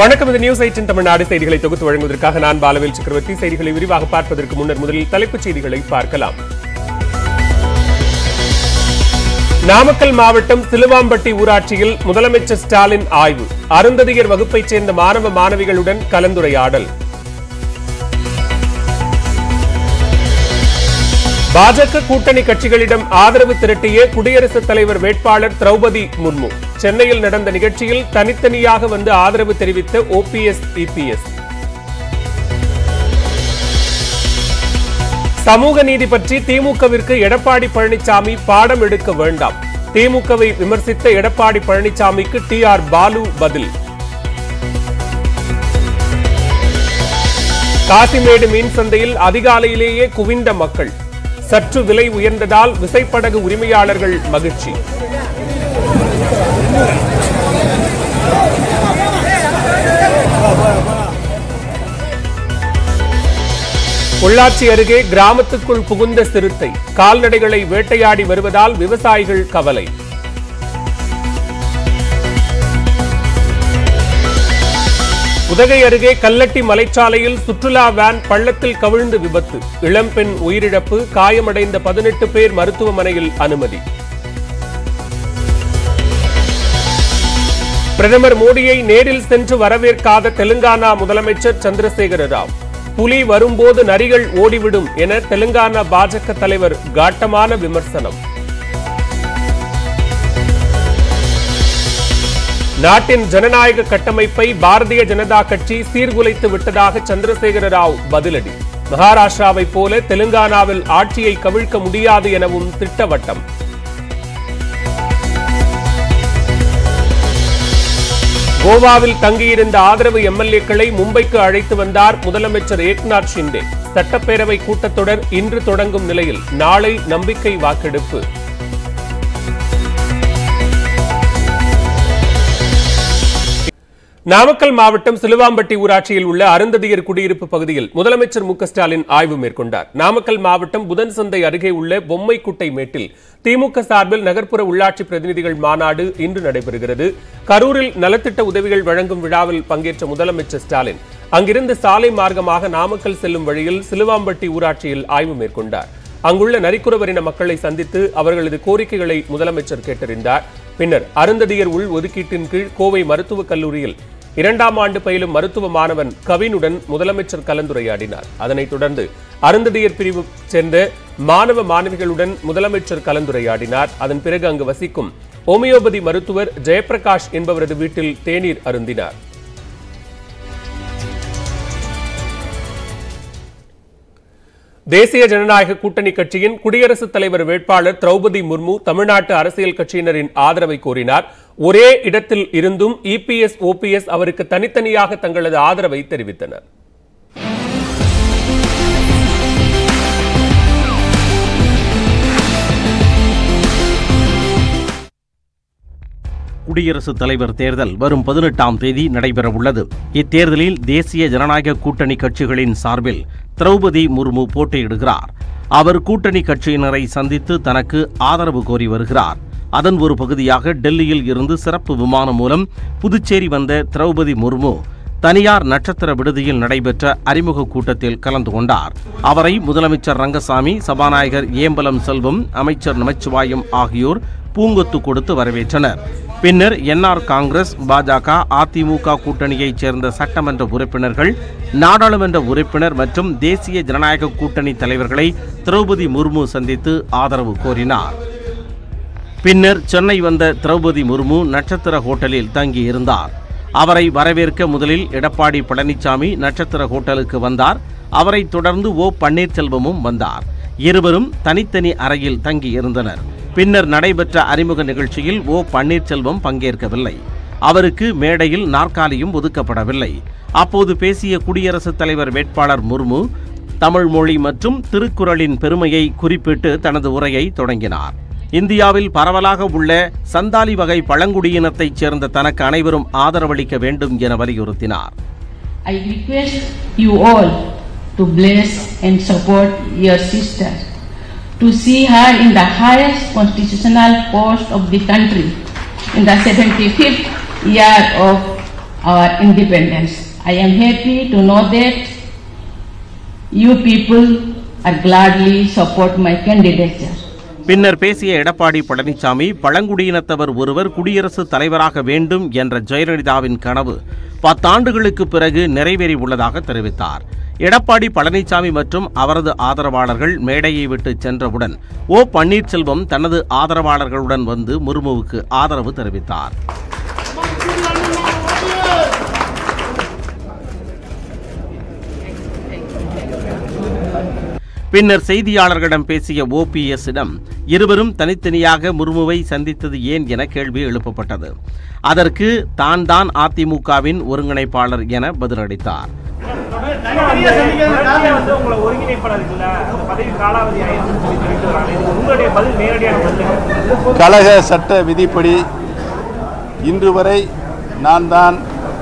வணக்கம். இது news eighteen Tamil Nadu செய்திகளை தொகுத்து வழங்குவதற்காக நான் பாலவேல் சக்கரவர்த்தி. செய்திகளை விரிவாக பார்ப்பதற்கு முன்னர் முதலில் தலைப்புச் செய்திகளை பார்க்கலாம். நாமக்கல் மாவட்டம் சிலுவாம்பட்டி ஊராட்சியில் முதலமைச்சர் ஸ்டாலின் ஆய்வு. அருந்ததியர் வகுப்பைச் சேர்ந்த மாணவ மாணவிகளுடன் கலந்துரையாடல். பாஜக கூட்டணி கட்சிகளிடம் ஆதரவு திரட்டிய குடியரசுத் தலைவர் வேட்பாளர் திரௌபதி முர்மு. சென்னையில் நடந்த நிகழ்ச்சியில் தனித்தனியாக வந்து ஆதரவு தெரிவித்த ஓபிஎஸ் இபிஎஸ் சமூக நீதி பற்றி திமுகவிற்கு எடப்பாடி பழனிசாமி பாடம் எடுக்க வேண்டாம். திமுகவை விமர்சித்த எடப்பாடி பழனிசாமிக்கு டி ஆர் பாலு பதில். காசிமேடு மீன் சந்தையில் அதிகாலையிலேயே குவிந்த மக்கள். சற்று விலை உயர்ந்ததால் விசைப்படகு உரிமையாளர்கள் மகிழ்ச்சி. பொள்ளாச்சி அருகே கிராமத்துக்குள் புகுந்த சிறுத்தை கால்நடைகளை வேட்டையாடி வருவதால் விவசாயிகள் கவலை. உதகை அருகே கல்லட்டி மலைச்சாலையில் சுற்றுலா வேன் பள்ளத்தில் கவிழ்ந்து விபத்து. இளம்பெண் உயிரிழப்பு காயமடைந்த பதினெட்டு பேர் மருத்துவமனையில் அனுமதி. பிரதமர் மோடியை நேரில் சென்று வரவேற்காத தெலுங்கானா முதலமைச்சர் சந்திரசேகர ராவ். புலி வரும்போது நரிகள் ஓடிவிடும் என தெலுங்கானா பாஜக தலைவர் காட்டமான விமர்சனம். நாட்டின் ஜனநாயக கட்டமைப்பை பாரதிய ஜனதா கட்சி சீர்குலைத்து விட்டதாக சந்திரசேகர ராவ் பதிலடி. மகாராஷ்டிராவைப் போல தெலுங்கானாவில் ஆட்சியை கவிழ்க்க முடியாது எனவும் திட்டவட்டம். கோவாவில் தங்கியிருந்த ஆதரவு எம்எல்ஏக்களை மும்பைக்கு அழைத்து வந்தார் முதலமைச்சர் ஏக்நாத் ஷிண்டே. சட்டப்பேரவை கூட்டத்தொடர் இன்று தொடங்கும் நிலையில் நாளை நம்பிக்கை வாக்கெடுப்பு. நாமக்கல் மாவட்டம் சிலுவாம்பட்டி ஊராட்சியில் உள்ள அருந்ததியர் குடியிருப்பு பகுதியில் முதலமைச்சர் மு ஸ்டாலின் ஆய்வு மேற்கொண்டார். நாமக்கல் மாவட்டம் புதன் சந்தை அருகே உள்ள பொம்மைக்குட்டை மேட்டில் திமுக சார்பில் நகர்ப்புற உள்ளாட்சி பிரதிநிதிகள் மாநாடு இன்று நடைபெறுகிறது. கரூரில் நலத்திட்ட உதவிகள் வழங்கும் விழாவில் பங்கேற்ற முதலமைச்சர் ஸ்டாலின் அங்கிருந்து சாலை மார்க்கமாக நாமக்கல் செல்லும் வழியில் சிலுவாம்பட்டி ஊராட்சியில் ஆய்வு மேற்கொண்டார். அங்குள்ள நரிக்குறவரின மக்களை சந்தித்து அவர்களது கோரிக்கைகளை முதலமைச்சர் கேட்டறிந்தார். பின்னர் அருந்ததியர் உள் ஒதுக்கீட்டின் கீழ் கோவை மருத்துவக் கல்லூரியில் இரண்டாம் ஆண்டு பயிலும் மருத்துவ மாணவன் கவினுடன் முதலமைச்சர் கலந்துரையாடினார். அதனைத் தொடர்ந்து அருந்ததியர் பிரிவு சேர்ந்த மாணவ மாணவிகளுடன் முதலமைச்சர் கலந்துரையாடினார். அதன் பிறகு அங்கு வசிக்கும் ஹோமியோபதி மருத்துவர் ஜெயபிரகாஷ் என்பவரது வீட்டில் தேநீர் அருந்தினார். தேசிய ஜனநாயக கூட்டணி கட்சியின் குடியரசுத் தலைவர் வேட்பாளர் திரௌபதி முர்மு தமிழ்நாட்டு அரசியல் கட்சியினரின் ஆதரவை கோரினார். ஒரே இடத்தில் இருந்தும் இபிஎஸ் ஓபிஎஸ் அவருக்கு தனித்தனியாக தங்களது ஆதரவை தெரிவித்தனர். குடியரசுத் தலைவர் தேர்தல் வரும் பதினெட்டாம் தேதி நடைபெறவுள்ளது. இத்தேர்தலில் தேசிய ஜனநாயக கூட்டணி கட்சிகளின் சார்பில் திரௌபதி முர்மு போட்டியிடுகிறார். அவர் கூட்டணி கட்சியினரை சந்தித்து தனக்கு ஆதரவு கோரி வருகிறார். அதன் ஒரு பகுதியாக டெல்லியில் இருந்து சிறப்பு விமானம் மூலம் புதுச்சேரி வந்த திரௌபதி முர்மு தனியார் நட்சத்திர விடுதியில் நடைபெற்ற அறிமுக கூட்டத்தில் கலந்து கொண்டார். அவரை முதலமைச்சர் ரங்கசாமி சபாநாயகர் ஏம்பலம் செல்வம் அமைச்சர் நமச்சிவாயம் ஆகியோர் பூங்கொத்து கொடுத்து வரவேற்றனர். பின்னர் என்ஆர் காங்கிரஸ் பாஜக அதிமுக கூட்டணியைச் சேர்ந்த சட்டமன்ற உறுப்பினர்கள் நாடாளுமன்ற உறுப்பினர் மற்றும் தேசிய ஜனநாயக கூட்டணி தலைவர்களை திரௌபதி முர்மு சந்தித்து ஆதரவு கோரினார். பின்னர் சென்னை வந்த திரௌபதி முர்மு நட்சத்திர ஹோட்டலில் தங்கியிருந்தார். அவரை வரவேற்க முதலில் எடப்பாடி பழனிசாமி நட்சத்திர ஹோட்டலுக்கு வந்தார். அவரைத் தொடர்ந்து ஓ பன்னீர்செல்வமும் வந்தார். இருவரும் தனித்தனி அறையில் தங்கியிருந்தனர் பின்னர் நடைபெற்ற அறிமுக நிகழ்ச்சியில் ஓ பன்னீர்செல்வம் பங்கேற்கவில்லை. அவருக்கு மேடையில் நாற்காலியும் ஒதுக்கப்படவில்லை. அப்போது பேசிய குடியரசுத் தலைவர் வேட்பாளர் முர்மு தமிழ் மொழி மற்றும் திருக்குறளின் பெருமையை குறிப்பிட்டு தனது உரையை தொடங்கினார். இந்தியாவில் பரவலாக உள்ள சந்தாலி வகை பழங்குடியினத்தைச் சேர்ந்த தனக்கு அனைவரும் ஆதரவளிக்க வேண்டும் என வலியுறுத்தினார். I request you all to bless and support your sister, to see her in the highest constitutional post of the country in the 75th year of our independence. I am happy to know that you people are gladly support my candidature. பின்னர் பேசிய எடப்பாடி பழனிசாமி பழங்குடியினத்தவர் ஒருவர் குடியரசுத் தலைவராக வேண்டும் என்ற ஜெயலலிதாவின் கனவு பத்தாண்டுகளுக்கு பிறகு நிறைவேறி உள்ளதாக தெரிவித்தார் எடப்பாடி பழனிசாமி மற்றும் அவரது ஆதரவாளர்கள் மேடையை விட்டு சென்றவுடன் ஓ பன்னீர்செல்வம் தனது ஆதரவாளர்களுடன் வந்து முர்முவுக்கு ஆதரவு தெரிவித்தார். பின்னர் செய்தியாளர்களிடம் பேசிய ஓபிஎஸ்ஸிடம் இருவரும் தனித்தனியாக முர்முவை சந்தித்தது ஏன் என கேள்வி எழுப்பப்பட்டது. அதற்கு தான் தான் அதிமுகவின் ஒருங்கிணைப்பாளர் என பதிலளித்தார். கழக சட்ட விதிப்படி இன்று வரை நான் தான்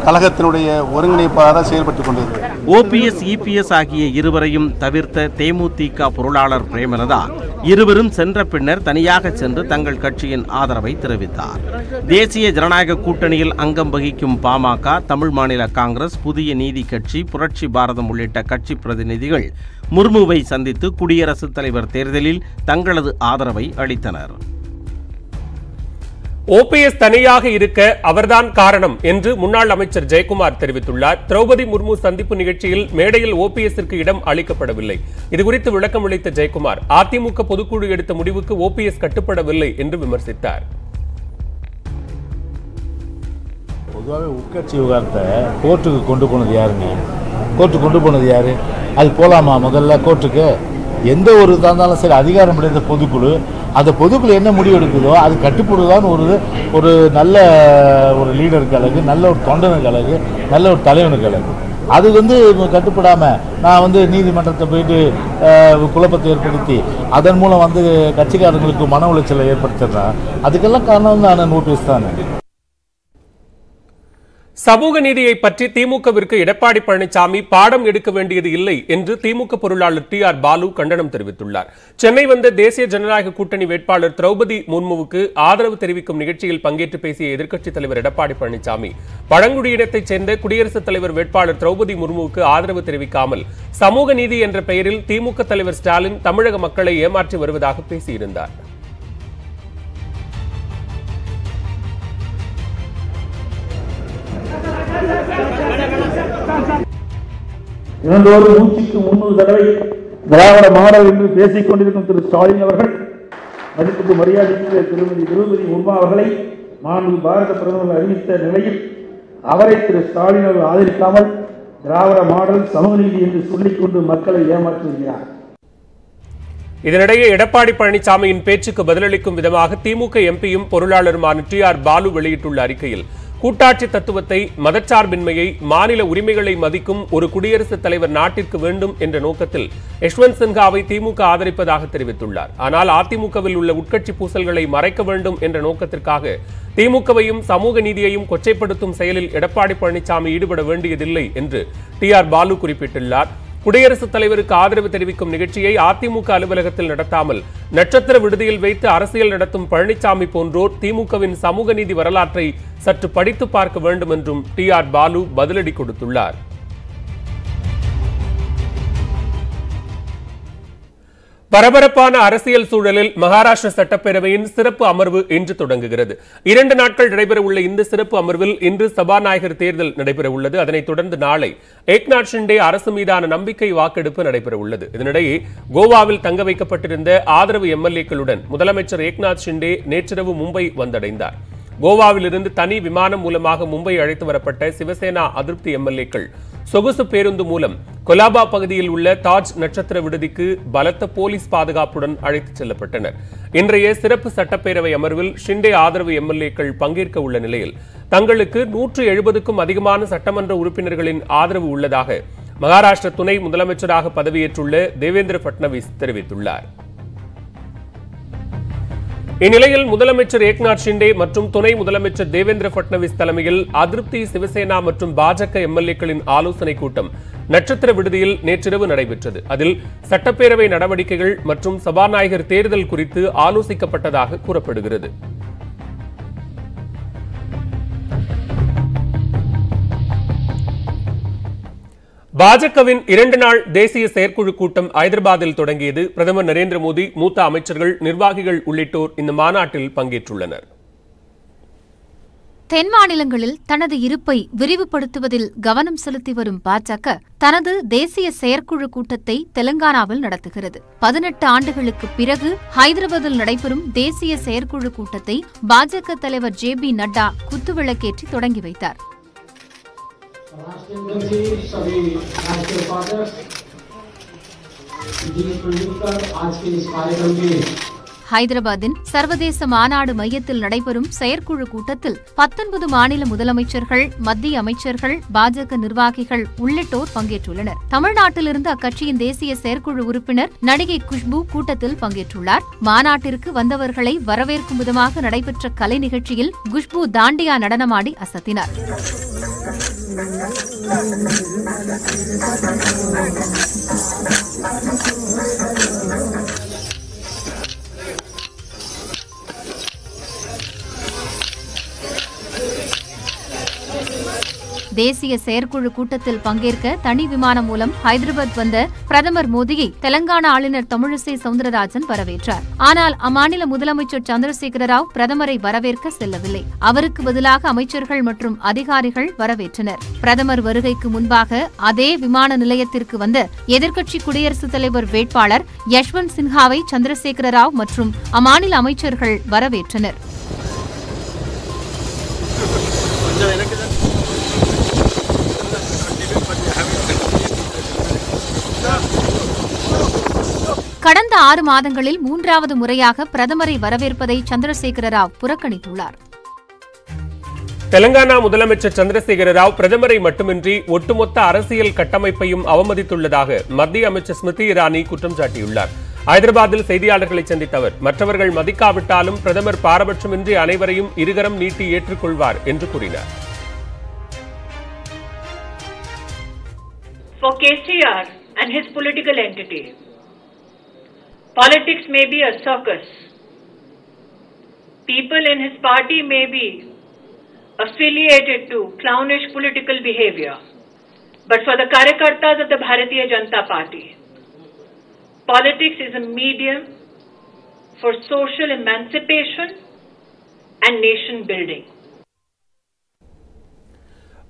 கழகத்தினுடைய ஒருங்கிணைப்பாளராக செயல்பட்டுக் கொண்டிருக்கிறது ஓபிஎஸ் இபிஎஸ் ஆகிய இருவரையும் தவிர்த்த தேமுதிக பொருளாளர் பிரேமலதா இருவரும் சென்ற பின்னர் தனியாக சென்று தங்கள் கட்சியின் ஆதரவை தெரிவித்தார். தேசிய ஜனநாயக கூட்டணியில் அங்கம் வகிக்கும் பாமக தமிழ் மாநில காங்கிரஸ் புதிய நீதி கட்சி புரட்சி பாரதம் உள்ளிட்ட கட்சி பிரதிநிதிகள் முர்முவை சந்தித்து குடியரசுத் தலைவர் தேர்தலில் தங்களது ஆதரவை அளித்தனர். ஓபிஎஸ் தனியாக இருக்க அவர்தான் காரணம் என்று முன்னாள் அமைச்சர் ஜெயக்குமார் தெரிவித்துள்ளார். திரௌபதி முர்மு சந்திப்பு நிகழ்ச்சியில் மேடையில் ஓபிஎஸ்ற்கு இடம் அளிக்கப்படவில்லை. இதுகுறித்து விளக்கம் அளித்த ஜெயக்குமார் அதிமுக பொதுக்குழு எடுத்த முடிவுக்கு ஓபிஎஸ் கட்டுப்படவில்லை என்று விமர்சித்தார். பொதுவாகவே உட்கட்சி விவகாரத்தை கோர்ட்டுக்கு கொண்டு போனது யாருங்க? கோர்ட்டுக்கு கொண்டு போனது யாரு? அது போலாமா முதல்ல கோர்ட்டுக்கு? எந்த ஒரு இதாக இருந்தாலும் சரி அதிகாரம் அடைந்த பொதுக்குழு அந்த பொதுக்குழு என்ன முடிவு எடுக்குதோ அது கட்டுப்படுதான்னு ஒரு ஒரு நல்ல ஒரு லீடருக்கு அழகு நல்ல ஒரு தொண்டனுக்கு அழகு நல்ல ஒரு தலைவனுக்கு அழகு. அது வந்து கட்டுப்படாமல் நான் வந்து நீதிமன்றத்தை போயிட்டு குழப்பத்தை ஏற்படுத்தி அதன் மூலம் வந்து கட்சிக்காரங்களுக்கு மன உளைச்சலை ஏற்படுத்துறேன் அதுக்கெல்லாம் காரணம் தான் நோட்டீஸ் தானே. சமூக நீதியை பற்றி திமுகவிற்கு எடப்பாடி பழனிசாமி பாடம் எடுக்க வேண்டியது இல்லை என்று திமுக பொருளாளர் டி ஆர் பாலு கண்டனம் தெரிவித்துள்ளார். சென்னை வந்த தேசிய ஜனநாயக கூட்டணி வேட்பாளர் திரௌபதி முர்முவுக்கு ஆதரவு தெரிவிக்கும் நிகழ்ச்சியில் பங்கேற்று பேசிய எதிர்க்கட்சித் தலைவர் எடப்பாடி பழனிசாமி பழங்குடியினத்தைச் சேர்ந்த குடியரசுத் தலைவர் வேட்பாளர் திரௌபதி முர்முவுக்கு ஆதரவு தெரிவிக்காமல் சமூக நீதி என்ற பெயரில் திமுக தலைவர் ஸ்டாலின் தமிழக மக்களை ஏமாற்றி வருவதாக பேசியிருந்தார். தினந்தோறும் நூற்றுக்கு முன்னூறு தடவை திராவிட மாடல் என்று பேசிக் கொண்டிருக்கும் திரு ஸ்டாலின் அவர்கள் மதிப்புக்கு மரியாதைக்குரிய திருமதி திரௌபதி முர்மா அவர்களை மாண்பு பாரத பிரதமர் அறிவித்த நிலையில் அவரை திரு ஸ்டாலின் அவர்கள் ஆதரிக்காமல் திராவிட மாடல் சமூக நீதி என்று சொல்லிக்கொண்டு மக்களை ஏமாற்றுகிறார். இதனிடையே எடப்பாடி பழனிசாமியின் பேச்சுக்கு பதிலளிக்கும் விதமாக திமுக எம்பியும் பொருளாளருமான டி ஆர் பாலு வெளியிட்டுள்ள அறிக்கையில் கூட்டாட்சி தத்துவத்தை மதச்சார்பின்மையை மாநில உரிமைகளை மதிக்கும் ஒரு குடியரசுத் தலைவர் நாட்டிற்கு வேண்டும் என்ற நோக்கத்தில் யஷ்வந்த் சின்ஹாவை திமுக ஆதரிப்பதாக தெரிவித்துள்ளார். ஆனால் அதிமுகவில் உள்ள உட்கட்சி பூசல்களை மறைக்க வேண்டும் என்ற நோக்கத்திற்காக திமுகவையும் சமூக நீதியையும் கொச்சைப்படுத்தும் செயலில் எடப்பாடி பழனிசாமி ஈடுபட வேண்டியதில்லை என்று டி ஆர் பாலு குறிப்பிட்டுள்ளார். குடியரசுத் தலைவருக்கு ஆதரவு தெரிவிக்கும் நிகழ்ச்சியை அதிமுக அலுவலகத்தில் நடத்தாமல் நட்சத்திர விடுதியில் வைத்து அரசியல் நடத்தும் பழனிசாமி போன்றோர் திமுகவின் சமூக நீதி வரலாற்றை சற்று படித்து பார்க்க வேண்டும் என்றும் டி ஆர் பாலு பதிலடி கொடுத்துள்ளார். பரபரப்பான அரசியல் சூழலில் மகாராஷ்டிர சட்டப்பேரவையின் சிறப்பு அமர்வு இன்று தொடங்குகிறது. இரண்டு நாட்கள் நடைபெறவுள்ள இந்த சிறப்பு அமர்வில் இன்று சபாநாயகர் தேர்தல் நடைபெறவுள்ளது. அதனைத் தொடர்ந்து நாளை ஏக்நாத் ஷிண்டே அரசு மீதான நம்பிக்கை வாக்கெடுப்பு நடைபெறவுள்ளது. இதனிடையே கோவாவில் தங்க வைக்கப்பட்டிருந்த ஆதரவு எம்எல்ஏக்களுடன் முதலமைச்சர் ஏக்நாத் ஷிண்டே நேற்றிரவு மும்பை வந்தடைந்தார். கோவாவிலிருந்து தனி விமானம் மூலமாக மும்பை அழைத்து வரப்பட்ட சிவசேனா அதிருப்தி எம்எல்ஏக்கள் சொகுசு பேருந்து மூலம் கொலாபா பகுதியில் உள்ள தாஜ் நட்சத்திர விடுதிக்கு பலத்த போலீஸ் பாதுகாப்புடன் அழைத்துச் செல்லப்பட்டனர். இன்றைய சிறப்பு சட்டப்பேரவை அமர்வில் ஷிண்டே ஆதரவு எம்எல்ஏக்கள் பங்கேற்க உள்ள நிலையில் தங்களுக்கு நூற்று எழுபதுக்கும் அதிகமான சட்டமன்ற உறுப்பினர்களின் ஆதரவு உள்ளதாக மகாராஷ்டிர துணை முதலமைச்சராக பதவியேற்றுள்ள தேவேந்திர பட்னவிஸ் தெரிவித்துள்ளார். இந்நிலையில் முதலமைச்சர் ஏக்நாத் ஷிண்டே மற்றும் துணை முதலமைச்சர் தேவேந்திர பட்னவிஸ் தலைமையில் அதிருப்தி சிவசேனா மற்றும் பாஜக எம்எல்ஏக்களின் ஆலோசனைக் கூட்டம் நட்சத்திர விடுதியில் நேற்றிரவு நடைபெற்றது. அதில் சட்டப்பேரவை நடவடிக்கைகள் மற்றும் சபாநாயகர் தேர்தல் குறித்து ஆலோசிக்கப்பட்டதாக கூறப்படுகிறது. பாஜகவின் இரண்டு நாள் தேசிய செயற்குழு கூட்டம் ஐதராபாத்தில் தொடங்கியது பிரதமர் நரேந்திர மோடி மூத்த அமைச்சர்கள் நிர்வாகிகள் உள்ளிட்டோர் இந்த மாநாட்டில் பங்கேற்றுள்ளனர். தென் மாநிலங்களில் தனது இருப்பை விரிவுபடுத்துவதில் கவனம் செலுத்தி வரும் பாஜக தனது தேசிய செயற்குழு கூட்டத்தை தெலங்கானாவில் நடத்துகிறது. பதினெட்டு ஆண்டுகளுக்கு பிறகு ஹைதராபாத்தில் நடைபெறும் தேசிய செயற்குழு கூட்டத்தை பாஜக தலைவர் ஜே பி நட்டா குத்துவிளக்கேற்றி தொடங்கி வைத்தார். सभी राष्ट्रीय उपाध्यक्ष आज के इस कार्यक्रम में ஹைதராபாத்தின் சர்வதேச மாநாடு மையத்தில் நடைபெறும் செயற்குழு கூட்டத்தில் பத்தொன்பது மாநில முதலமைச்சர்கள் மத்திய அமைச்சர்கள் பாஜக நிர்வாகிகள் உள்ளிட்டோர் பங்கேற்றுள்ளனர். தமிழ்நாட்டிலிருந்து அக்கட்சியின் தேசிய செயற்குழு உறுப்பினர் நடிகை குஷ்பு கூட்டத்தில் பங்கேற்றுள்ளார். மாநாட்டிற்கு வந்தவர்களை வரவேற்கும் விதமாக நடைபெற்ற கலை நிகழ்ச்சியில் குஷ்பு தாண்டியா நடனமாடி அசத்தினார். தேசிய செயற்குழு கூட்டத்தில் பங்கேற்க தனி விமானம் மூலம் ஹைதராபாத் வந்த பிரதமர் மோடியை தெலங்கானா ஆளுநர் தமிழிசை சவுந்தரராஜன் வரவேற்றார். ஆனால் அம்மாநில முதலமைச்சர் சந்திரசேகர ராவ் பிரதமரை வரவேற்க செல்லவில்லை. அவருக்கு பதிலாக அமைச்சர்கள் மற்றும் அதிகாரிகள் வரவேற்றனர். பிரதமர் வருகைக்கு முன்பாக அதே விமான நிலையத்திற்கு வந்த எதிர்க்கட்சி குடியரசுத் தலைவர் வேட்பாளர் யஷ்வந்த் சின்ஹாவை சந்திரசேகர ராவ் மற்றும் அம்மாநில அமைச்சர்கள் வரவேற்றனர். கடந்த ஆறு மாதங்களில் மூன்றாவது முறையாக பிரதமரை வரவேற்பதை சந்திரசேகர ராவ் புறக்கணித்துள்ளார். தெலங்கானா முதலமைச்சர் சந்திரசேகர ராவ் பிரதமரை மட்டுமின்றி ஒட்டுமொத்த அரசியல் கட்டமைப்பையும் அவமதித்துள்ளதாக மத்திய அமைச்சர் ஸ்மிருதி இரானி குற்றம் சாட்டியுள்ளார். ஐதராபாத்தில் செய்தியாளர்களை சந்தித்த அவர் மற்றவர்கள் மதிக்காவிட்டாலும் பிரதமர் பாரபட்சமின்றி அனைவரையும் இருகரம் நீட்டி ஏற்றுக்கொள்வார் என்று கூறினார். For KCR and his political entity, politics may be a circus. People in his party may be affiliated to clownish political behavior. But for the Karyakartas of the Bharatiya Janata Party, politics is a medium for social emancipation and nation building.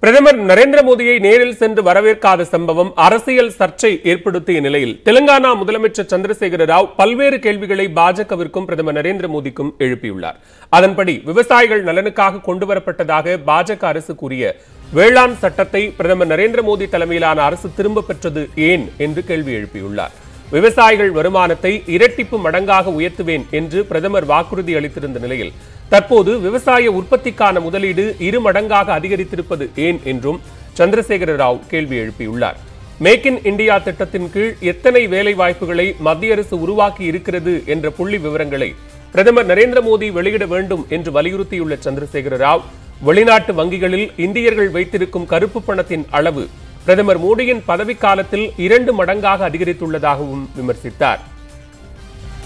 பிரதமர் நரேந்திர மோடியை நேரில் சென்று வரவேற்காத சம்பவம் அரசியல் சர்ச்சை ஏற்படுத்திய நிலையில் தெலுங்கானா முதலமைச்சர் சந்திரசேகர ராவ் பல்வேறு கேள்விகளை பாஜகவிற்கும் பிரதமர் நரேந்திர மோடிக்கும் எழுப்பியுள்ளார். அதன்படி விவசாயிகள் நலனுக்காக கொண்டுவரப்பட்டதாக பாஜக அரசு கூறிய வேளாண் சட்டத்தை பிரதமர் நரேந்திர மோடி தலைமையிலான அரசு திரும்பப் பெற்றது ஏன் என்று கேள்வி எழுப்பியுள்ளார். விவசாயிகள் வருமானத்தை இரட்டிப்பு மடங்காக உயர்த்துவேன் என்று பிரதமர் வாக்குறுதி அளித்திருந்த நிலையில் தற்போது விவசாய உற்பத்திக்கான முதலீடு இரு மடங்காக அதிகரித்திருப்பது ஏன் என்றும் சந்திரசேகர ராவ் கேள்வி எழுப்பியுள்ளார். மேக் இன் இந்தியா திட்டத்தின் கீழ் எத்தனை வேலை வாய்ப்புகளை மத்திய அரசு உருவாக்கி இருக்கிறது என்ற புள்ளி விவரங்களை பிரதமர் நரேந்திர மோடி வெளியிட வேண்டும் என்று வலியுறுத்தியுள்ள சந்திரசேகர ராவ் வெளிநாட்டு வங்கிகளில் இந்தியர்கள் வைத்திருக்கும் கருப்பு பணத்தின் அளவு பிரதமர் மோடியின் பதவிக்காலத்தில் இரண்டு மடங்காக அதிகரித்துள்ளதாகவும் விமர்சித்தார்.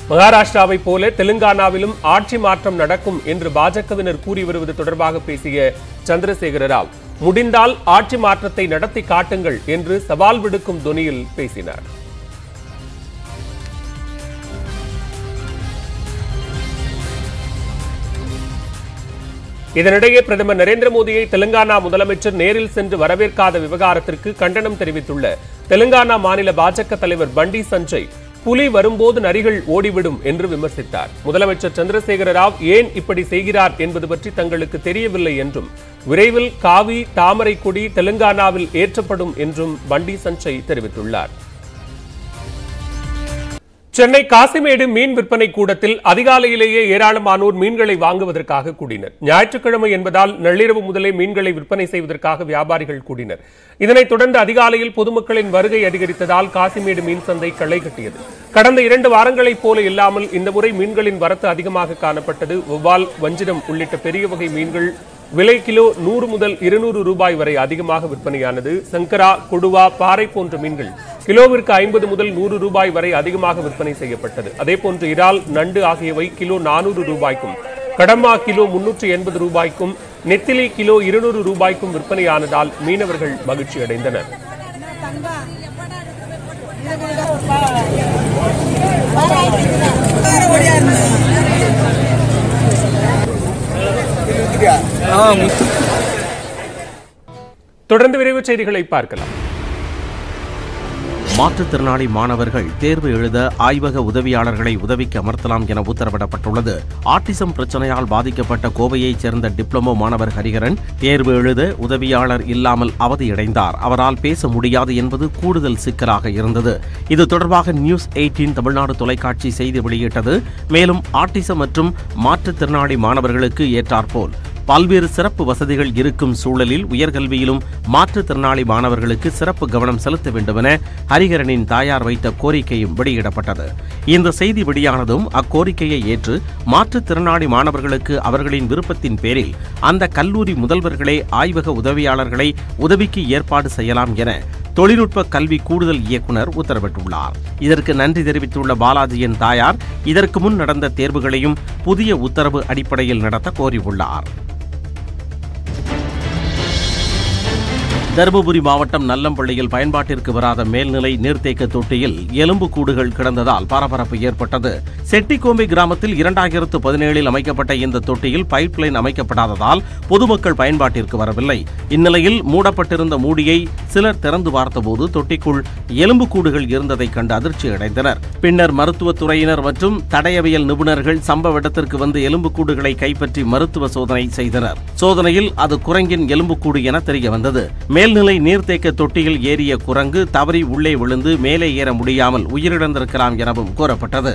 மகாராஷ்டிராவை போல தெலுங்கானாவிலும் ஆட்சி மாற்றம் நடக்கும் என்று பாஜகவினர் கூறி வருவது தொடர்பாக பேசிய சந்திரசேகர ராவ் முடிந்தால் ஆட்சி மாற்றத்தை நடத்தி காட்டுங்கள் என்று சவால் விடுக்கும் தொனியில் பேசினார். இதனிடையே பிரதமர் நரேந்திர மோடியை தெலுங்கானா முதலமைச்சர் நேரில் சென்று வரவேற்காத விவகாரத்திற்கு கண்டனம் தெரிவித்துள்ள தெலுங்கானா மாநில பாஜக தலைவர் பண்டி சஞ்சய் புலி வரும்போது நரிகள் ஓடிவிடும் என்று விமர்சித்தார். முதலமைச்சர் சந்திரசேகர ராவ் ஏன் இப்படி செய்கிறார் என்பது பற்றி தங்களுக்கு தெரியவில்லை என்றும் விரைவில் காவி தாமரை கொடி தெலுங்கானாவில் ஏற்றப்படும் என்றும் பண்டி சஞ்சய் தெரிவித்துள்ளார். சென்னை காசிமேடு மீன் விற்பனை கூடத்தில் அதிகாலையிலேயே ஏராளமானோர் மீன்களை வாங்குவதற்காக கூடினர். ஞாயிற்றுக்கிழமை என்பதால் நள்ளிரவு முதலே மீன்களை விற்பனை செய்வதற்காக வியாபாரிகள் கூடினர். இதனைத் தொடர்ந்து அதிகாலையில் பொதுமக்களின் வருகை அதிகரித்ததால் காசிமேடு மீன் சந்தை களை கட்டியது கடந்த இரண்டு வாரங்களைப் போல இல்லாமல் இந்த முறை மீன்களின் வரத்து அதிகமாக காணப்பட்டது. ஒவ்வால் வஞ்சிரம் உள்ளிட்ட பெரிய வகை மீன்கள் விலை கிலோ நூறு முதல் இருநூறு ரூபாய் வரை அதிகமாக விற்பனையானது. சங்கரா கொடுவா பாறை போன்ற மீன்கள் கிலோவிற்கு ஐம்பது முதல் நூறு ரூபாய் வரை அதிகமாக விற்பனை செய்யப்பட்டது. அதேபோன்று இறால் நண்டு ஆகியவை கிலோ நானூறு ரூபாய்க்கும் கடமா கிலோ முன்னூற்று எண்பது ரூபாய்க்கும் நெத்திலி கிலோ இருநூறு ரூபாய்க்கும் விற்பனையானதால் மீனவர்கள் மகிழ்ச்சி அடைந்தனர் தொடர்ந்து விரைவு செய்திகளை பார்க்கலாம். மாற்றுத்திறனாளி மாணவர்கள் தேர்வு எழுத ஆய்வக உதவியாளர்களை உதவிக்கு அமர்த்தலாம் என உத்தரவிடப்பட்டுள்ளது. ஆட்டிசம் பிரச்சனையால் பாதிக்கப்பட்ட கோவையைச் சேர்ந்த டிப்ளமோ மாணவர் ஹரிகரன் தேர்வு எழுத உதவியாளர் இல்லாமல் அவதியடைந்தார். அவரால் பேச முடியாது என்பது கூடுதல் சிக்கலாக இருந்தது. இது தொடர்பாக நியூஸ் எயிட்டீன் தமிழ்நாடு தொலைக்காட்சி செய்தி வெளியிட்டது. மேலும் ஆட்டிசம் மற்றும் மாற்றுத்திறனாளி மாணவர்களுக்கு ஏற்றாற்போல் பல்வேறு சிறப்பு வசதிகள் இருக்கும் சூழலில் உயர்கல்வியிலும் மாற்றுத்திறனாளி மாணவர்களுக்கு சிறப்பு கவனம் செலுத்த வேண்டுமென ஹரிஹரனின் தாயார் வைத்த கோரிக்கையும் வெளியிடப்பட்டது. இந்த செய்தி வெளியானதும் அக்கோரிக்கையை ஏற்று மாற்றுத்திறனாளி மாணவர்களுக்கு அவர்களின் விருப்பத்தின் பேரில் அந்த கல்லூரி முதல்வர்களே ஆய்வக உதவியாளர்களை உதவிக்கு ஏற்பாடு செய்யலாம் என தொழில்நுட்ப கல்வி கூடுதல் இயக்குனர் உத்தரவிட்டுள்ளார். இதற்கு நன்றி தெரிவித்துள்ள பாலாஜியின் தாயார் இதற்கு முன் நடந்த தேர்வுகளையும் புதிய உத்தரவு அடிப்படையில் நடத்த கோரியுள்ளார். தருமபுரி மாவட்டம் நல்லம்பள்ளியில் பயன்பாட்டிற்கு வராத மேல்நிலை நீர்த்தேக்க தொட்டியில் எலும்பு கூடுகள் கிடந்ததால் பரபரப்பு ஏற்பட்டது. செட்டிக்கோம்பை கிராமத்தில் இரண்டாயிரத்து பதினேழில் அமைக்கப்பட்ட இந்த தொட்டியில் பைப்லைன் அமைக்கப்படாததால் பொதுமக்கள் பயன்பாட்டிற்கு வரவில்லை. இந்நிலையில் மூடப்பட்டிருந்த மூடியை சிலர் திறந்து பார்த்தபோது தொட்டிக்குள் எலும்பு கூடுகள் இருந்ததைக் கண்டு அதிர்ச்சி அடைந்தனர். பின்னர் மருத்துவத்துறையினர் மற்றும் தடயவியல் நிபுணர்கள் சம்பவ இடத்திற்கு வந்து எலும்புக்கூடுகளை கைப்பற்றி மருத்துவ சோதனை செய்தனர். சோதனையில் அது குரங்கின் எலும்புக்கூடு என தெரிய வந்தது மேல்நிலை நீர்த்தேக்க தொட்டியில் ஏறிய குரங்கு தவறி உள்ளே விழுந்து மேலே ஏற முடியாமல் உயிரிழந்திருக்கலாம் எனவும் கூறப்பட்டது.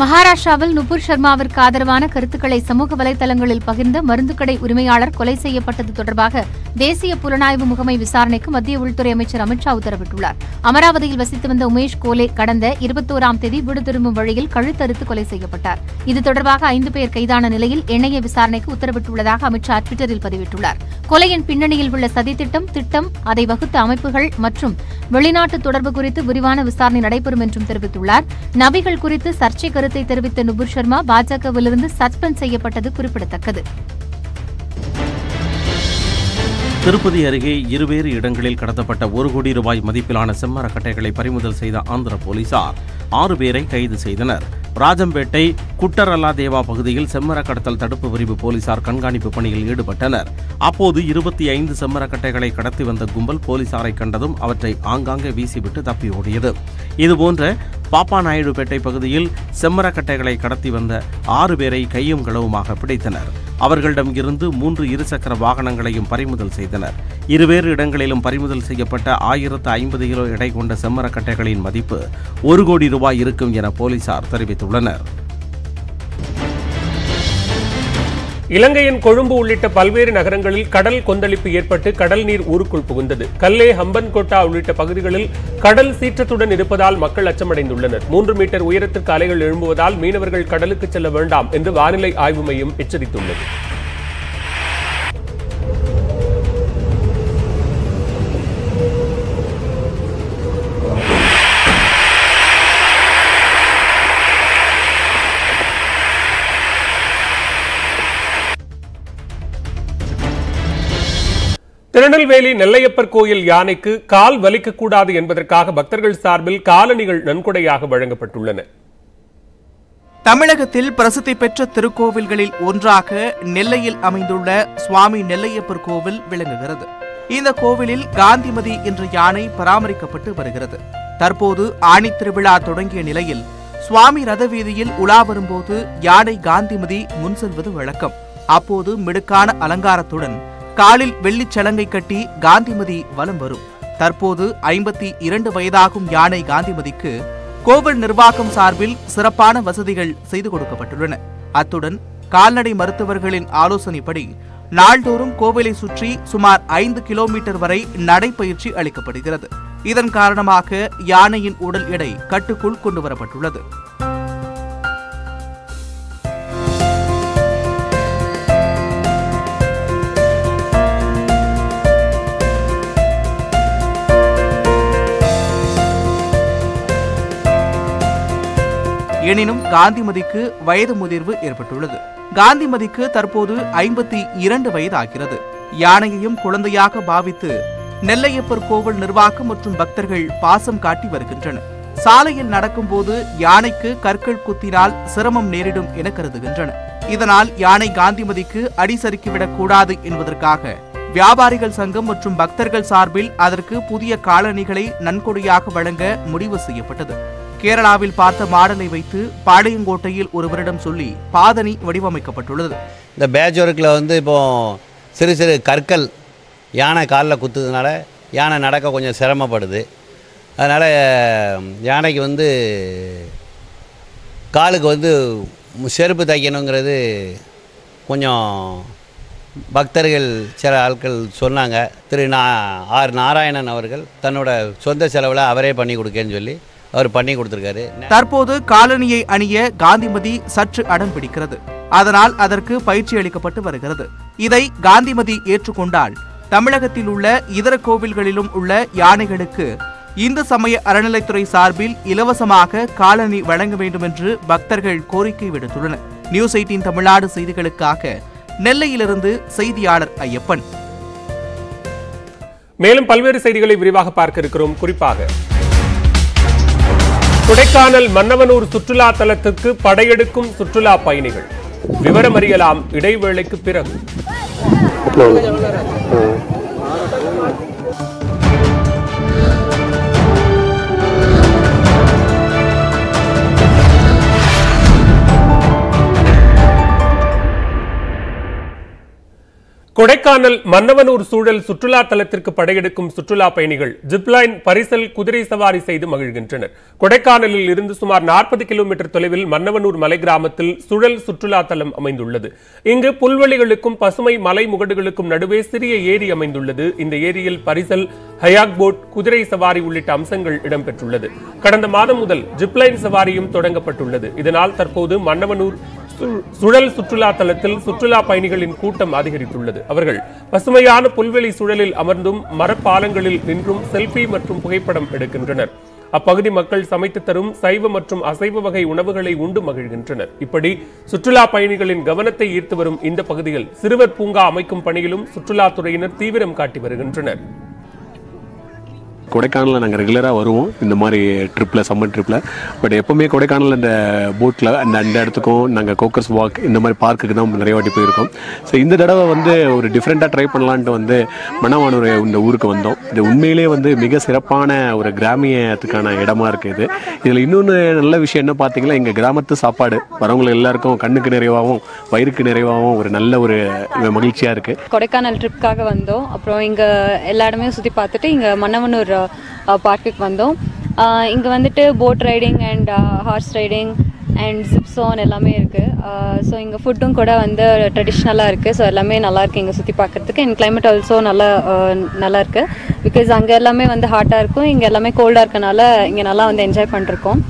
மகாராஷ்டிராவில் நுபுர் சர்மாவிற்கு ஆதரவான கருத்துக்களை சமூக வலைதளங்களில் பகிர்ந்த மருந்துக்கடை உரிமையாளர் கொலை செய்யப்பட்டது தொடர்பாக தேசிய புலனாய்வு முகமை விசாரணைக்கு மத்திய உள்துறை அமைச்சர் அமித்ஷா உத்தரவிட்டுள்ளார். அமராவதியில் வசித்து வந்த உமேஷ் கோலே கடந்த இருபத்தோராம் தேதி வீடு திரும்பும் வழியில் கழுத்தறுத்து கொலை செய்யப்பட்டார். இது தொடர்பாக ஐந்து பேர் கைதான நிலையில் எண்ணெய விசாரணைக்கு உத்தரவிட்டுள்ளதாக அமித்ஷா ட்விட்டரில் பதிவிட்டுள்ளார். கொலையின் பின்னணியில் உள்ள சதித்திட்டம் திட்டம் அதை வகுத்த அமைப்புகள் மற்றும் வெளிநாட்டு தொடர்பு குறித்து விரிவான விசாரணை நடைபெறும் என்றும் தெரிவித்துள்ளார். நபிகள் குறித்து சர்ச்சை கருத்து தெரிவித்த நுபுர் சர்மா பாஜகவிலிருந்து சஸ்பெண்ட் செய்யப்பட்டது குறிப்பிடத்தக்கது. திருப்பதி அருகே இருவேறு இடங்களில் கடத்தப்பட்ட ஒரு கோடி ரூபாய் மதிப்பிலான செம்மரக்கட்டைகளை பறிமுதல் செய்த ஆந்திர போலீசார் ஆறு பேரை கைது செய்தனர். ராஜம்பேட்டை குட்டரல்லா தேவா பகுதியில் செம்மர கடத்தல் தடுப்பு பிரிவு போலீசார் கண்காணிப்பு பணியில் ஈடுபட்டனர். அப்போது இருபத்தி ஐந்து செம்மரக்கட்டைகளை கடத்தி வந்த கும்பல் போலீசாரை கண்டதும் அவற்றை ஆங்காங்கே வீசிவிட்டு தப்பி ஓடியது. இதுபோன்ற பாப்பா நாயுடுபேட்டை பகுதியில் செம்மரக்கட்டைகளை கடத்தி வந்த ஆறு பேரை கையும் களவுமாக பிடித்தனர். அவர்களிடம் இருந்து மூன்று இருசக்கர வாகனங்களையும் பறிமுதல் செய்தனர். இருவேறு இடங்களிலும் பறிமுதல் செய்யப்பட்ட ஆயிரத்து ஐம்பது கிலோ எடை கொண்ட செம்மரக்கட்டைகளின் மதிப்பு ஒரு கோடி ரூபாய் இருக்கும் என போலீசார் தெரிவித்துள்ளனர். இலங்கையின் கொழும்பு உள்ளிட்ட பல்வேறு நகரங்களில் கடல் கொந்தளிப்பு ஏற்பட்டு கடல் நீர் ஊருக்குள் புகுந்தது. கல்லே ஹம்பன்கோட்டா உள்ளிட்ட பகுதிகளில் கடல் சீற்றத்துடன் இருப்பதால் மக்கள் அச்சமடைந்துள்ளனர். மூன்று மீட்டர் உயரத்திற்கு அலைகள் எழும்புவதால் மீனவர்கள் கடலுக்கு செல்ல வேண்டாம் என்று வானிலை ஆய்வு மையம் எச்சரித்துள்ளது. திருநெல்வேலி நெல்லையப்பர் கோயில் யானைக்கு கால் வலிக்கக்கூடாது என்பதற்காக பக்தர்கள் சார்பில் காலணிகள் நன்கொடையாக வழங்கப்பட்டுள்ளன. தமிழகத்தில் பிரசித்தி பெற்ற திருக்கோவில்களில் ஒன்றாக நெல்லையில் அமைந்துள்ள சுவாமி நெல்லையப்பர் கோவில் விளங்குகிறது. இந்த கோவிலில் காந்திமதி என்ற யானை பராமரிக்கப்பட்டு வருகிறது. தற்போது ஆணி திருவிழா தொடங்கிய நிலையில் சுவாமி ரத வீதியில் உலா வரும்போது யானை காந்திமதி முன் செல்வது வழக்கம். அப்போது மிடுக்கான அலங்காரத்துடன் காலில் வெள்ளிச் சலங்கை கட்டி காந்திமதி வலம் வரும். தற்போது ஐம்பத்தி இரண்டு வயதாகும் யானை காந்திமதிக்கு கோவில் நிர்வாகம் சார்பில் சிறப்பான வசதிகள் செய்து கொடுக்கப்பட்டுள்ளன. அத்துடன் கால்நடை மருத்துவர்களின் ஆலோசனைப்படி நாள்தோறும் கோவிலை சுற்றி சுமார் ஐந்து கிலோமீட்டர் வரை நடைப்பயிற்சி அளிக்கப்படுகிறது. இதன் காரணமாக யானையின் உடல் எடை கட்டுக்குள் கொண்டுவரப்பட்டுள்ளது. எனினும் காந்திமதிக்கு வயது முதிர்வு ஏற்பட்டுள்ளது. காந்திமதிக்கு தற்போது ஐம்பத்தி இரண்டு வயது ஆகிறது யானையையும் குழந்தையாக பாவித்து நெல்லையப்பர் கோவில் நிர்வாகம் மற்றும் பக்தர்கள் பாசம் காட்டி வருகின்றனர். சாலையில் நடக்கும்போது யானைக்கு கற்கள் குத்தினால் சிரமம் நேரிடும் என கருதுகின்றனர். இதனால் யானை காந்திமதிக்கு அடிசறுக்கிவிடக் கூடாது என்பதற்காக வியாபாரிகள் சங்கம் மற்றும் பக்தர்கள் சார்பில் அதற்கு புதிய காலணிகளை நன்கொடையாக வழங்க முடிவு செய்யப்பட்டது. கேரளாவில் பார்த்த மாடலை வைத்து பாளையங்கோட்டையில் ஒருவரிடம் சொல்லி பாதணி வடிவமைக்கப்பட்டுள்ளது. இந்த பேட்ச் ஒர்க்கில் வந்து இப்போ சிறு சிறு கற்கள் யானை காலில் குத்துறதுனால யானை நடக்க கொஞ்சம் சிரமப்படுது. அதனால் யானைக்கு வந்து காலுக்கு வந்து செருப்பு தைக்கணுங்கிறது கொஞ்சம் பக்தர்கள் சில ஆட்கள் சொன்னாங்க. திரு நா ஆர் நாராயணன் அவர்கள் தன்னோட சொந்த செலவில் அவரே பண்ணி கொடுக்கேன்னு சொல்லி அவர் பண்ணி கொடுத்துருக்காரு. தற்போது காலணியை அணிய காந்திமதி சற்று அடம் பிடிக்கிறது. அதனால் அதற்கு பயிற்சி அளிக்கப்பட்டு வருகிறது. இதை காந்திமதி ஏற்றுக்கொண்டால் தமிழகத்தில் உள்ள இதர கோவில்களிலும் உள்ள யானைகளுக்கு இந்து சமய அறநிலைத்துறை சார்பில் இலவசமாக காலணி வழங்க வேண்டும் என்று பக்தர்கள் கோரிக்கை விடுத்துள்ளனர். நியூஸ் எயிட்டின் தமிழ்நாடு செய்திகளுக்காக நெல்லையிலிருந்து செய்தியாளர் ஐயப்பன். மேலும் பல்வேறு செய்திகளை விரிவாக பார்க்க இருக்கிறோம். குறிப்பாக கொடைக்கானல் மன்னவனூர் சுற்றுலா தலத்துக்கு படையெடுக்கும் சுற்றுலா பயணிகள். விவரம் அறியலாம் இடைவேளைக்கு பிறகு கொடைக்கானல் மன்னவனூர் சூழல் சுற்றுலா தலத்திற்கு படையெடுக்கும் சுற்றுலா பயணிகள் ஜிப்லைன் பரிசல் குதிரை சவாரி செய்து மகிழ்கின்றனர். கொடைக்கானலில் இருந்து சுமார் நாற்பது கிலோமீட்டர் தொலைவில் மன்னவனூர் மலை கிராமத்தில் சுழல் சுற்றுலா தலம் அமைந்துள்ளது. இங்கு புல்வெளிகளுக்கும் பசுமை மலை முகடுகளுக்கும் நடுவே சிறிய ஏரி அமைந்துள்ளது. இந்த ஏரியில் பரிசல் ஹயாக் போட் குதிரை சவாரி உள்ளிட்ட அம்சங்கள் இடம்பெற்றுள்ளது. கடந்த மாதம் முதல் ஜிப்லைன் சவாரியும் தொடங்கப்பட்டுள்ளது. இதனால் தற்போது மன்னவனூர் சுழல் சுற்றுலா தலத்தில் சுற்றுலா பயணிகளின் கூட்டம் அதிகரித்துள்ளது. அவர்கள் பசுமையான புல்வெளி சூழலில் அமர்ந்தும் மரப்பாலங்களில் நின்றும் செல்ஃபி மற்றும் புகைப்படம் எடுக்கின்றனர். அப்பகுதி மக்கள் சமைத்து தரும் சைவ மற்றும் அசைவ வகை உணவுகளை உண்டு மகிழ்கின்றனர். இப்படி சுற்றுலா பயணிகளின் கவனத்தை ஈர்த்து வரும் இந்த பகுதியில் சிறுவர் பூங்கா அமைக்கும் பணியிலும் சுற்றுலாத்துறையினர் தீவிரம் காட்டி வருகின்றனர். கொடைக்கானலில் நாங்கள் ரெகுலராக வருவோம். இந்த மாதிரி ட்ரிப்பில் சம்மர் ட்ரிப்பில் பட் எப்போவுமே கொடைக்கானல் இந்த போட்டில் அந்த அந்த இடத்துக்கும் நாங்கள் கோக்கஸ் வாக் இந்த மாதிரி பார்க்குக்கு தான் நிறைய வாட்டி போயிருக்கோம். ஸோ இந்த தடவை வந்து ஒரு டிஃப்ரெண்ட்டாக ட்ரை பண்ணலான்ட்டு வந்து மணவானூர் இந்த ஊருக்கு வந்தோம். இது உண்மையிலே வந்து மிக சிறப்பான ஒரு கிராமியத்துக்கான இடமா இருக்குது இது. இதில் இன்னொன்று நல்ல விஷயம் என்ன பார்த்தீங்கன்னா எங்கள் கிராமத்து சாப்பாடு. வரவங்களை எல்லாருக்கும் கண்ணுக்கு நிறைவாகவும் வயிறுக்கு நிறைவாகவும் ஒரு நல்ல ஒரு மகிழ்ச்சியாக இருக்குது கொடைக்கானல் ட்ரிப்காக வந்தோம். அப்புறம் இங்கே எல்லா இடமே சுற்றி பார்த்துட்டு இங்கே மன்னவனூர் Uh, பார்க்குக்கு வந்தோம். Uh, இங்கே வந்துட்டு boat riding and horse riding and ஜிப்ஸோன் எல்லாமே இருக்குது ஸோ uh, இங்கே ஃபுட்டும் கூட வந்து ட்ரெடிஷ்னலாக இருக்குது ஸோ எல்லாமே நல்லா இருக்குது இங்கே சுற்றி பார்க்கறதுக்கு. அண்ட் கிளைமேட் ஆல்சோ நல்லா uh, நல்லா இருக்குது பிகாஸ் அங்கே எல்லாமே வந்து ஹாட்டாக இருக்கும். இங்கே எல்லாமே கோல்டாக இருக்கனால இங்கே நல்லா வந்து என்ஜாய் பண்ணிருக்கோம்.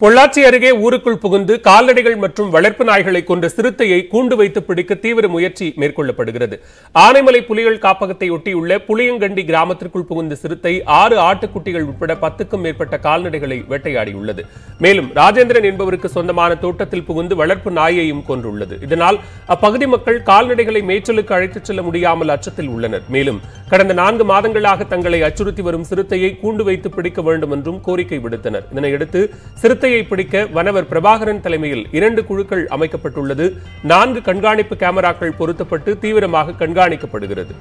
பொள்ளாச்சி அருகே ஊருக்குள் புகுந்து கால்நடைகள் மற்றும் வளர்ப்பு நாய்களை கொன்ற சிறுத்தையை கூண்டு வைத்து பிடிக்க தீவிர முயற்சி மேற்கொள்ளப்படுகிறது. ஆனைமலை புலிகள் காப்பகத்தை ஒட்டியுள்ள புளியங்கண்டி கிராமத்திற்குள் புகுந்த சிறுத்தை ஆறு ஆட்டுக்குட்டிகள் உட்பட பத்துக்கும் மேற்பட்ட கால்நடைகளை வேட்டையாடியுள்ளது. மேலும் ராஜேந்திரன் என்பவருக்கு சொந்தமான தோட்டத்தில் புகுந்து வளர்ப்பு நாயையும் கொன்றுள்ளது. இதனால் அப்பகுதி மக்கள் கால்நடைகளை மேய்ச்சலுக்கு அழைத்துச் செல்ல முடியாமல் அச்சத்தில் உள்ளனர். மேலும் கடந்த நான்கு மாதங்களாக தங்களை அச்சுறுத்தி வரும் சிறுத்தையை கூண்டு வைத்து பிடிக்க வேண்டும் என்றும் கோரிக்கை விடுத்தனர். இதனையடுத்து சிறுத்தை சிறுத்தையை பிடிக்க வனவர் பிரபாகரன் தலைமையில் இரண்டு குழுக்கள் அமைக்கப்பட்டுள்ளது. நான்கு கண்காணிப்பு கேமராக்கள் பொருத்தப்பட்டு தீவிரமாக கண்காணிக்கப்படுகிறது.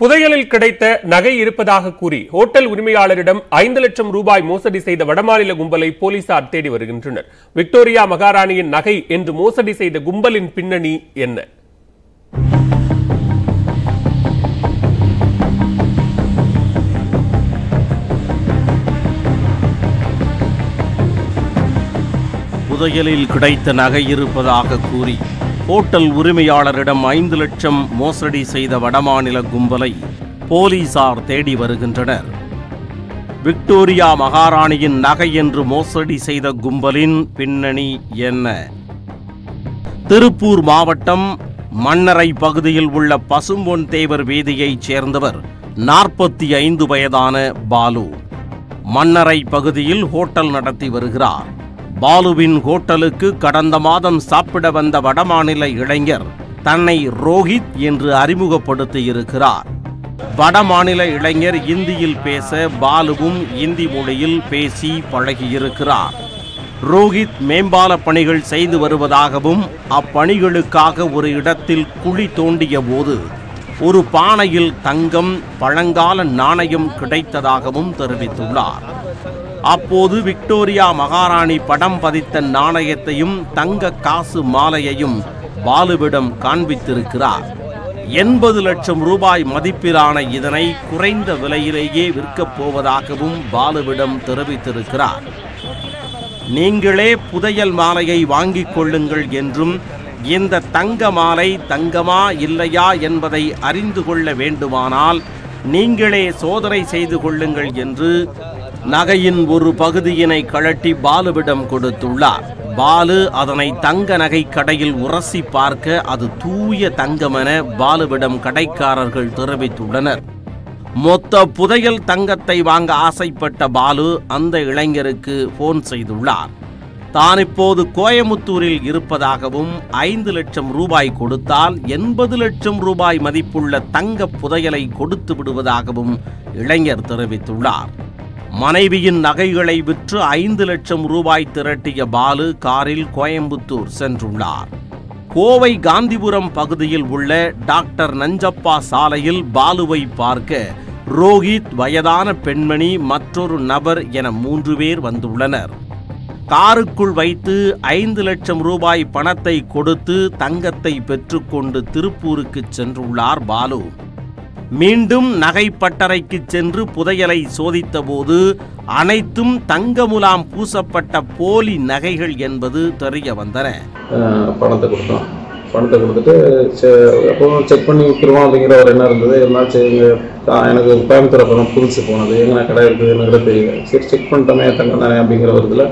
புதையலில் கிடைத்த நகை இருப்பதாக கூறி ஹோட்டல் உரிமையாளரிடம் ஐந்து லட்சம் ரூபாய் மோசடி செய்த வடமாநில கும்பலை போலீசார் தேடி வருகின்றனர். விக்டோரியா மகாராணியின் நகை என்று மோசடி செய்த கும்பலின் பின்னணி என்ன? புதையலில் கிடைத்த நகை இருப்பதாக கூறி ஹோட்டல் உரிமையாளரிடம் ஐந்து லட்சம் மோசடி செய்த வடமாநில கும்பலை போலீசார் தேடி வருகின்றனர். விக்டோரியா மகாராணியின் நகை என்று மோசடி செய்த கும்பலின் பின்னணி என்ன? திருப்பூர் மாவட்டம் மன்னரை பகுதியில் உள்ள பசும்பொன் தேவர் வீதியைச் சேர்ந்தவர் நாற்பத்தி ஐந்து வயதான பாலு. மன்னரை பகுதியில் ஹோட்டல் நடத்தி வருகிறார். பாலுவின் ஹோட்டலுக்கு கடந்த மாதம் சாப்பிட வந்த வடமாநில இளைஞர் தன்னை ரோஹித் என்று அறிமுகப்படுத்தியிருக்கிறார். வடமாநில இளைஞர் இந்தியில் பேச பாலுவும் இந்தி மொழியில் பேசி பழகியிருக்கிறார். ரோஹித் மேம்பால பணிகள் செய்து வருவதாகவும் அப்பணிகளுக்காக ஒரு இடத்தில் குழி தோண்டிய போது ஒரு பானையில் தங்கம் பழங்கால நாணயம் கிடைத்ததாகவும் தெரிவித்துள்ளார். அப்போது விக்டோரியா மகாராணி படம் பதித்த நாணயத்தையும் தங்க காசு மாலையையும் பாலுவிடம் காண்பித்திருக்கிறார். எண்பது லட்சம் ரூபாய் மதிப்பிலான இதனை குறைந்த விலையிலேயே விற்கப் போவதாகவும் பாலுவிடம் தெரிவித்திருக்கிறார். நீங்களே புதையல் மாலையை வாங்கிக் கொள்ளுங்கள் என்றும் இந்த தங்க மாலை தங்கமா இல்லையா என்பதை அறிந்து கொள்ள வேண்டுமானால் நீங்களே சோதனை செய்து கொள்ளுங்கள் என்று நகையின் ஒரு பகுதியினை கழட்டி பாலுவிடம் கொடுத்துள்ளார். பாலு அதனை தங்க நகை கடையில் உரசி பார்க்க அது தூய தங்கமென பாலுவிடம் கடைக்காரர்கள் தெரிவித்துள்ளனர். மொத்த புதையல் தங்கத்தை வாங்க ஆசைப்பட்ட பாலு அந்த இளைஞருக்கு போன் செய்துள்ளார். தான் இப்போது கோயமுத்தூரில் இருப்பதாகவும் ஐந்து லட்சம் ரூபாய் கொடுத்தால் எண்பது லட்சம் ரூபாய் மதிப்புள்ள தங்க புதையலை கொடுத்து விடுவதாகவும் இளைஞர் தெரிவித்துள்ளார். மனைவியின் நகைகளை விற்று ஐந்து லட்சம் ரூபாய் திரட்டிய பாலு காரில் கோயம்புத்தூர் சென்றுள்ளார். கோவை காந்திபுரம் பகுதியில் உள்ள டாக்டர் நஞ்சப்பா சாலையில் பாலுவை பார்க்க ரோஹித் வயதான பெண்மணி மற்றொரு நபர் என மூன்று பேர் வந்துள்ளனர். காருக்குள் வைத்து ஐந்து லட்சம் ரூபாய் பணத்தை கொடுத்து தங்கத்தை பெற்றுக்கொண்டு திருப்பூருக்கு சென்றுள்ளார் பாலு. மீண்டும் நகை பட்டறைக்கு சென்று புதையலை சோதித்தபோது அனைத்தும் தங்க முலாம் பூசப்பட்ட போலி நகைகள் என்பது தெரிய வந்தன. பணத்தை கொடுத்தோம். பணத்தை கொடுத்துட்டு அப்போ செக் பண்ணி விட்டுருவோம் அப்படிங்கிற ஒரு எண்ணம் இருந்தது இருந்தாலும் சரி எனக்கு கோயம்புத்தூர் பணம் புதுசு போனது எங்கே கடை இருக்குது எனக்கு தெரியல சரி செக் பண்ணிட்டோமே தங்கம் தானே அப்படிங்கிற ஒரு இதில்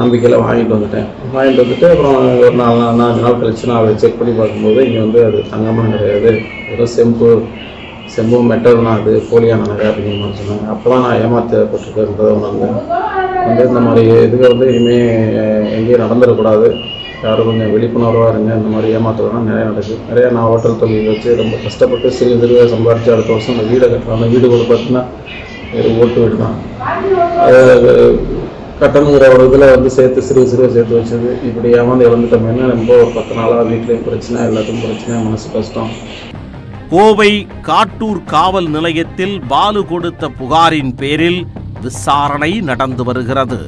நம்பிக்கையில் வாங்கிட்டு வந்துட்டேன். வாங்கிட்டு வந்துட்டு அப்புறம் ஒரு நாலு நாள் நாலு நாள் கழிச்சு நான் அதை செக் பண்ணி பார்க்கும்போது இங்கே வந்து அது தங்கமாக கிடையாது. வெறும் செம்பு செம்பு மெட்டல் அது போலியான நகை அப்படிங்கிற மாதிரி சொன்னாங்க. அப்போ தான் நான் ஏமாற்றப்பட்டிருக்கிறத உணர்ந்தேன். வந்து இந்த மாதிரி இதுக்கு வந்து இனிமேல் எங்கேயும் நடந்துடக்கூடாது. யாரும் கொஞ்சம் விழிப்புணர்வாக இருங்க. இந்த மாதிரி ஏமாற்றலாம் நிறையா நடக்குது நிறையா நான் ஹோட்டல் தொழில் வச்சு ரொம்ப கஷ்டப்பட்டு சிறு சிறுவை சம்பாரித்து அடுத்த வருஷம் அந்த வீடை கட்டுறோம் அந்த வீடு கூட பார்த்தீங்கன்னா ஒரு ஓட்டு வீடு தான் அது கட்டணுங்கிற ஒரு இதில் வந்து சேர்த்து சிறு சிறுவை சேர்த்து வச்சது. இப்படி ஏமாந்து இழந்துட்டோம்னா ரொம்ப ஒரு பத்து நாளாக வீட்லேயும் பிரச்சனை எல்லாத்துக்கும் பிரச்சனை மனசு கஷ்டம். கோவை காட்டூர் காவல் நிலையத்தில் பாலு கொடுத்த புகாரின் பேரில் விசாரணை நடந்து வருகிறது.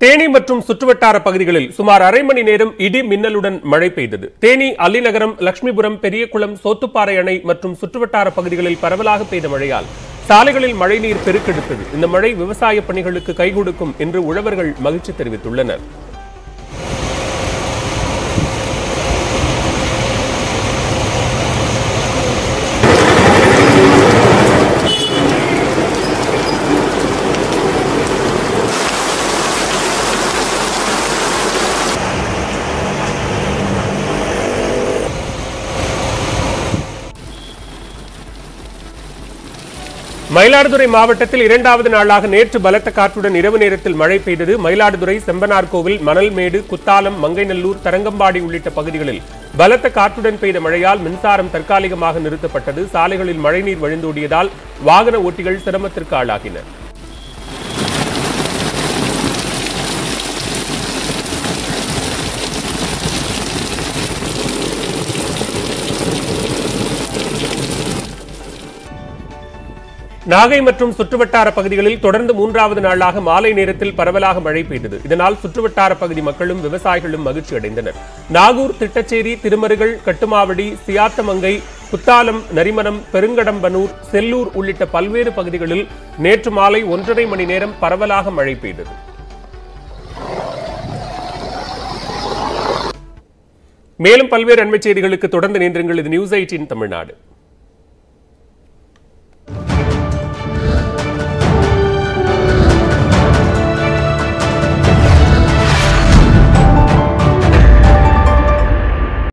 தேனி மற்றும் சுற்றுவட்டார பகுதிகளில் சுமார் அரை மணி நேரம் இடி மின்னலுடன் மழை பெய்தது. தேனி அல்லிநகரம் லட்சுமிபுரம் பெரியகுளம் சோத்துப்பாறை அணை மற்றும் சுற்றுவட்டார பகுதிகளில் பரவலாக பெய்த மழையால் சாலைகளில் மழைநீர் பெருக்கெடுத்தது. இந்த மழை விவசாய பணிகளுக்கு கை கொடுக்கும் என்று உழவர்கள் மகிழ்ச்சி தெரிவித்துள்ளனர். மயிலாடுதுறை மாவட்டத்தில் இரண்டாவது நாளாக நேற்று பலத்த காற்றுடன் இரவு நேரத்தில் மழை பெய்தது. மயிலாடுதுறை செம்பனார்கோவில் மணல்மேடு குத்தாலம் மங்கைநல்லூர் தரங்கம்பாடி உள்ளிட்ட பகுதிகளில் பலத்த காற்றுடன் பெய்த மழையால் மின்சாரம் தற்காலிகமாக நிறுத்தப்பட்டது. சாலைகளில் மழைநீர் வழிந்தோடியதால் வாகன ஓட்டிகள் சிரமத்திற்கு ஆளாகினர். நாகை மற்றும் சுற்றுவட்டார பகுதிகளில் தொடர்ந்து மூன்றாவது நாளாக மாலை நேரத்தில் பரவலாக மழை பெய்தது. இதனால் சுற்றுவட்டார பகுதி மக்களும் விவசாயிகளும் மகிழ்ச்சி அடைந்தனர். நாகூர் திட்டச்சேரி திருமருகள் கட்டுமாவடி சியாத்தமங்கை குத்தாலம் நரிமனம் பெருங்கடம்பனூர் செல்லூர் உள்ளிட்ட பல்வேறு பகுதிகளில் நேற்று மாலை ஒன்றரை மணி நேரம் பரவலாக மழை பெய்தது. மேலும் பல்வேறு அண்மைச் செய்திகளுக்கு தொடர்ந்து நின்றுங்கள் இது நியூஸ் எயிட்டின் தமிழ்நாடு.